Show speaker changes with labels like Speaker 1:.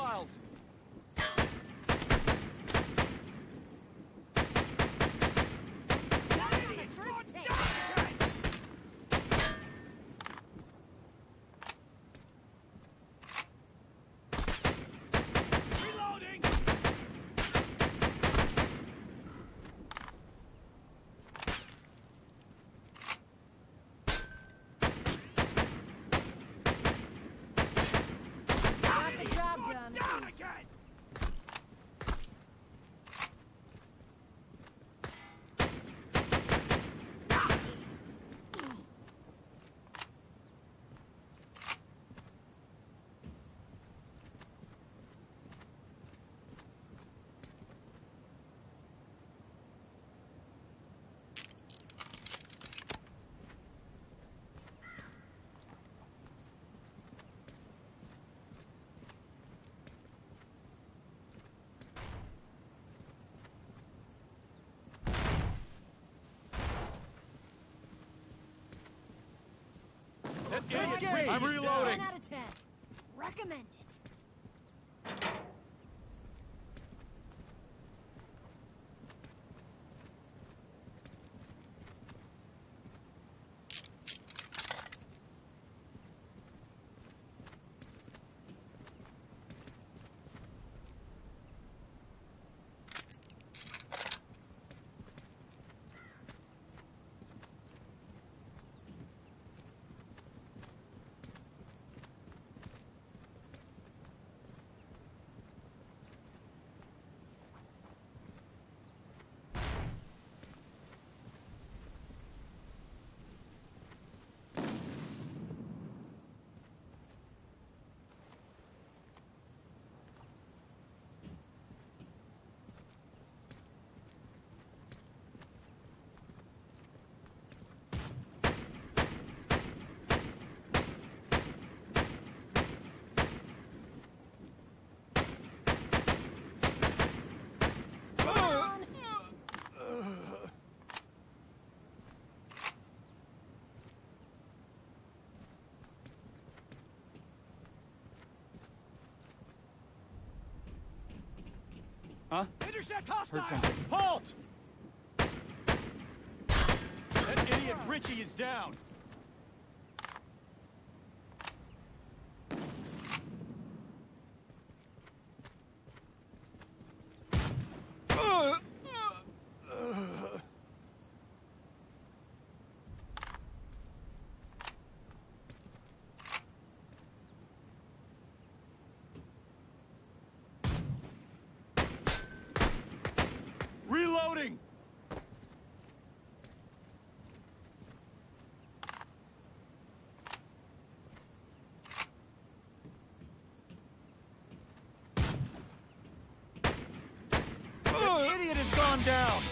Speaker 1: Intercept
Speaker 2: I'm reloading.
Speaker 3: 10 out of 10. Recommend
Speaker 2: Huh?
Speaker 1: Intercept hostile!
Speaker 2: Heard something.
Speaker 1: Halt! That idiot Richie is down. Down!